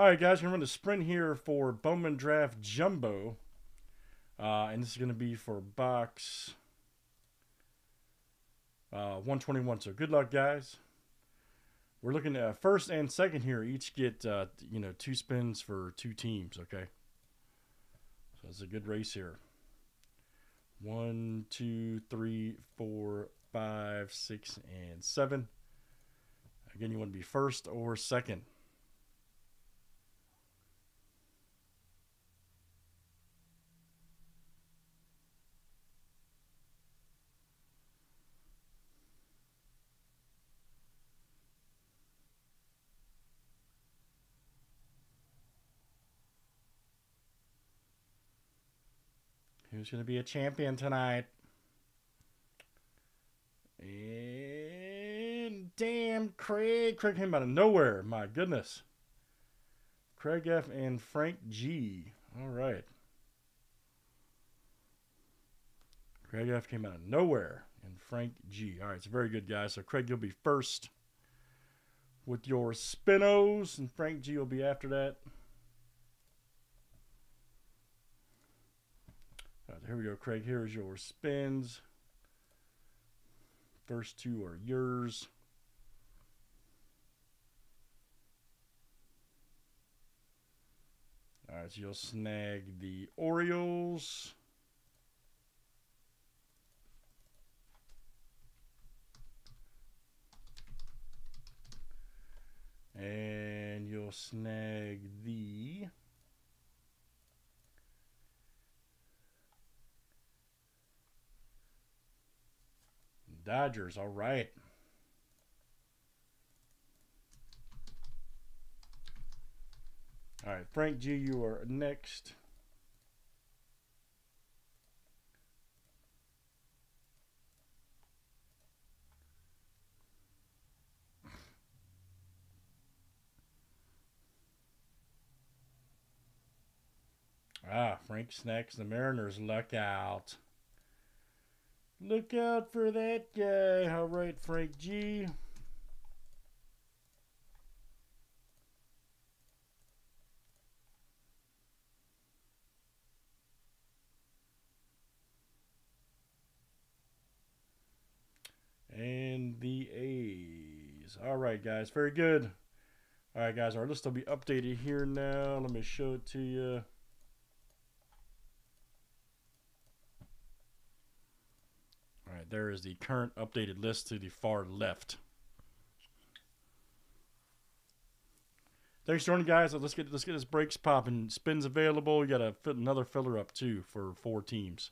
All right, guys, we're going to sprint here for Bowman Draft Jumbo. Uh, and this is going to be for box uh, 121. So good luck, guys. We're looking at first and second here. Each get, uh, you know, two spins for two teams, okay? So it's a good race here. One, two, three, four, five, six, and seven. Again, you want to be first or second. Who's going to be a champion tonight? And damn, Craig. Craig came out of nowhere. My goodness. Craig F. and Frank G. All right. Craig F. came out of nowhere. And Frank G. All right, it's a very good, guys. So, Craig, you'll be first with your spinos, and Frank G will be after that. Right, here we go, Craig. Here's your spins. First two are yours. All right, so you'll snag the Orioles. And you'll snag the Dodgers, all right. All right, Frank G, you are next. Ah, Frank snacks the Mariners. Luck out. Look out for that guy. All right, Frank G. And the A's. All right, guys. Very good. All right, guys. Our list will be updated here now. Let me show it to you. All right, there is the current updated list to the far left. Thanks for joining, guys. Let's get let's get this breaks popping. Spins available. You got to fit another filler up too for four teams.